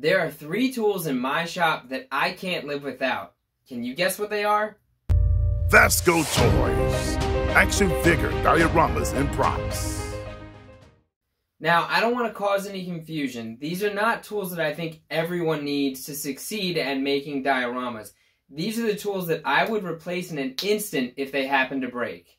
There are three tools in my shop that I can't live without. Can you guess what they are? Vasco Toys. Action figure, dioramas, and props. Now, I don't want to cause any confusion. These are not tools that I think everyone needs to succeed at making dioramas. These are the tools that I would replace in an instant if they happen to break.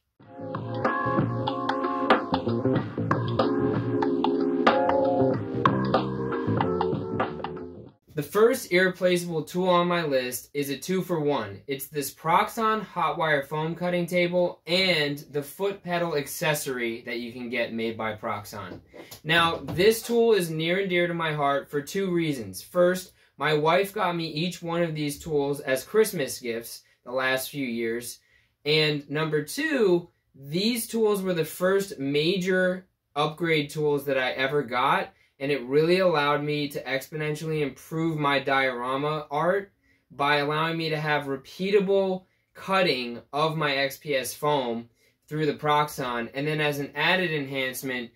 The first irreplaceable tool on my list is a two for one. It's this Proxxon hot wire foam cutting table and the foot pedal accessory that you can get made by Proxxon. Now, this tool is near and dear to my heart for two reasons. First, my wife got me each one of these tools as Christmas gifts the last few years. And number two, these tools were the first major upgrade tools that I ever got and it really allowed me to exponentially improve my diorama art by allowing me to have repeatable cutting of my XPS foam through the Proxxon. And then as an added enhancement,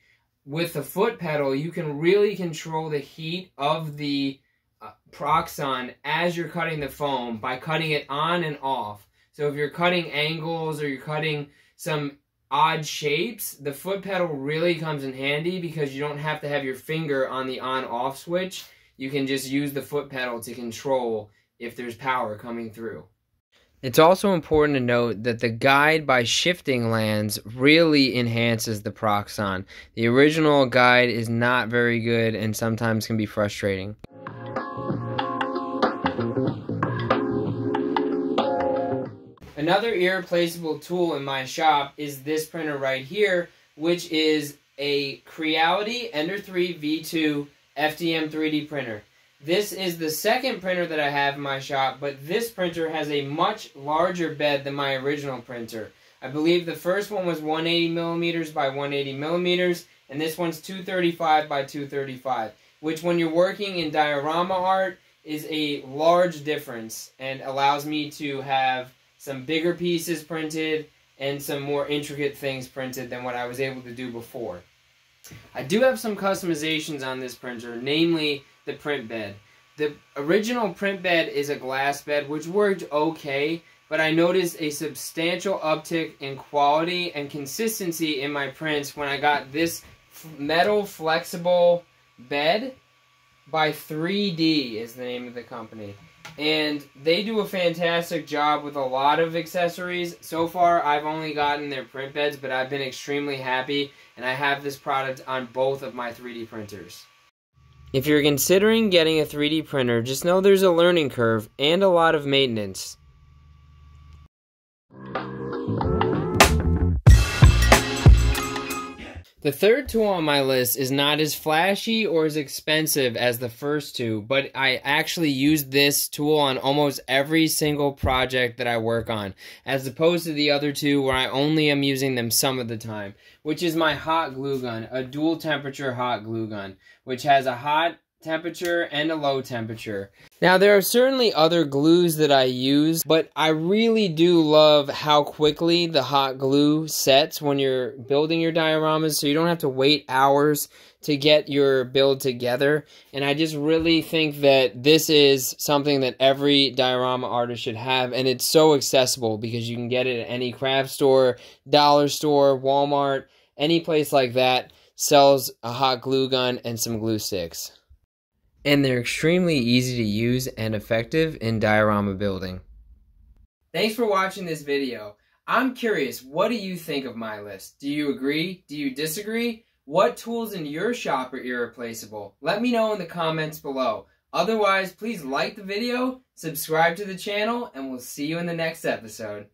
with the foot pedal, you can really control the heat of the uh, Proxxon as you're cutting the foam by cutting it on and off. So if you're cutting angles or you're cutting some odd shapes, the foot pedal really comes in handy because you don't have to have your finger on the on-off switch. You can just use the foot pedal to control if there's power coming through. It's also important to note that the guide by Shifting Lands really enhances the Proxxon. The original guide is not very good and sometimes can be frustrating. Another irreplaceable tool in my shop is this printer right here, which is a Creality Ender 3 V2 FDM 3D printer. This is the second printer that I have in my shop, but this printer has a much larger bed than my original printer. I believe the first one was 180 millimeters by 180 millimeters, and this one's 235 by 235, which when you're working in diorama art is a large difference and allows me to have some bigger pieces printed, and some more intricate things printed than what I was able to do before. I do have some customizations on this printer, namely the print bed. The original print bed is a glass bed, which worked okay, but I noticed a substantial uptick in quality and consistency in my prints when I got this metal flexible bed by 3D is the name of the company and they do a fantastic job with a lot of accessories. So far, I've only gotten their print beds, but I've been extremely happy, and I have this product on both of my 3D printers. If you're considering getting a 3D printer, just know there's a learning curve and a lot of maintenance. The third tool on my list is not as flashy or as expensive as the first two, but I actually use this tool on almost every single project that I work on, as opposed to the other two where I only am using them some of the time, which is my hot glue gun, a dual temperature hot glue gun, which has a hot temperature and a low temperature. Now there are certainly other glues that I use, but I really do love how quickly the hot glue sets when you're building your dioramas so you don't have to wait hours to get your build together. And I just really think that this is something that every diorama artist should have and it's so accessible because you can get it at any craft store, dollar store, Walmart, any place like that sells a hot glue gun and some glue sticks and they're extremely easy to use and effective in diorama building. Thanks for watching this video. I'm curious, what do you think of my list? Do you agree? Do you disagree? What tools in your shop are irreplaceable? Let me know in the comments below. Otherwise, please like the video, subscribe to the channel, and we'll see you in the next episode.